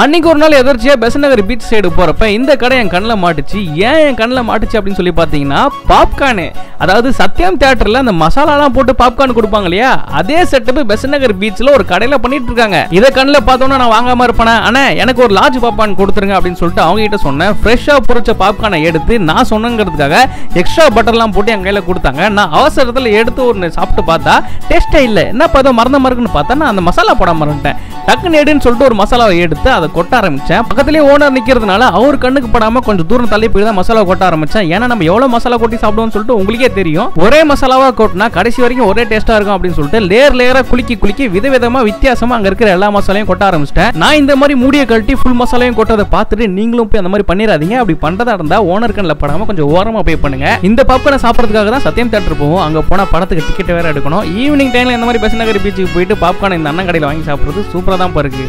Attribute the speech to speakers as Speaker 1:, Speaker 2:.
Speaker 1: அன்னைக்கு ஒரு நாள் எதர்ச்சியா பெசநகர் பீச் சைடு போறப்ப இந்த கடை என் கண்ணில் மாட்டுச்சு. ஏன் என் கண்ணில் மாட்டுச்சு அப்படின்னு சொல்லி பார்த்தீங்கன்னா பாப்கார்னு அதாவது சத்யம் தியேட்டர்ல அந்த மசாலாலாம் போட்டு பாப்கார்ன் கொடுப்பாங்க இல்லையா? அதே செட்டப் பெசநகர் பீச்சில் பீச்ல ஒரு கடையில பண்ணிட்டு இருக்காங்க. இதை கண்ணில் பார்த்தோன்னா நான் வாங்காம இருப்பேனா? ஆனால் எனக்கு ஒரு லார்ஜ் பாப்கார்ன் கொடுத்துருங்க அப்படின்னு சொல்லிட்டு அவங்க கிட்ட சொன்னேன். ஃப்ரெஷ்ஷா பொரிச்ச பாப்கார்னை எடுத்து நான் சொன்னங்கிறதுக்காக எக்ஸ்ட்ரா பட்டர்லாம் போட்டு என் கையில கொடுத்தாங்க. நான் அவசரத்தில் எடுத்து ஒரு சாப்பிட்டு பார்த்தா டேஸ்டே இல்லை. என்ன பார்த்தா மறந்த மறக்குன்னு பார்த்தா நான் அந்த மசாலா போட மறந்துட்டேன் டக்குன்னு எடுன்னு சொல்லிட்டு ஒரு மசாலாவை எடுத்து அதை கொட்ட ஆரம்பித்தேன் பக்கத்துலேயே ஓனர் நிற்கிறதுனால அவர் கண்ணுக்கு படாம கொஞ்சம் தூரம் தள்ளி போய் தான் மசாலா கொட்ட ஆரம்பித்தேன் ஏன்னா நம்ம எவ்வளோ மசாலா கொட்டி சாப்பிடுவோம்னு சொல்லிட்டு உங்களுக்கே தெரியும். ஒரே மசாலாவாக கொட்டினா கடைசி வரைக்கும் ஒரே டேஸ்ட்டாக இருக்கும் அப்படின்னு சொல்லிட்டு லேயர் லேயராக குலுக்கி குலுக்கி விதவிதமாக வித்தியாசமாக அங்கே இருக்கிற எல்லா மசாலையும் கொட்ட ஆரம்பிச்சிட்டேன். நான் இந்த மாதிரி மூடியை கழட்டி ஃபுல் மசாலையும் கொட்டதை பார்த்துட்டு நீங்களும் போய் அந்த மாதிரி பண்ணிடாதீங்க. அப்படி பண்ணுறதா இருந்தால் ஓனர் கண்ணில் படாமல் கொஞ்சம் ஓரமாக பே பண்ணுங்க. இந்த பாப்கார்னை சாப்பிட்றதுக்காக தான் சத்தியம் தேட்டர் போவோம். அங்கே போனால் படத்துக்கு டிக்கெட் வேற எடுக்கணும். ஈவினிங் டைமில் இந்த மாதிரி பெசநகர் பீச்சுக்கு போயிட்டு பாப்கார்ன் இந்த அண்ணன் கடையில் வாங்கி சாப்பிடுறது சூப்பராக தான் இருக்கு.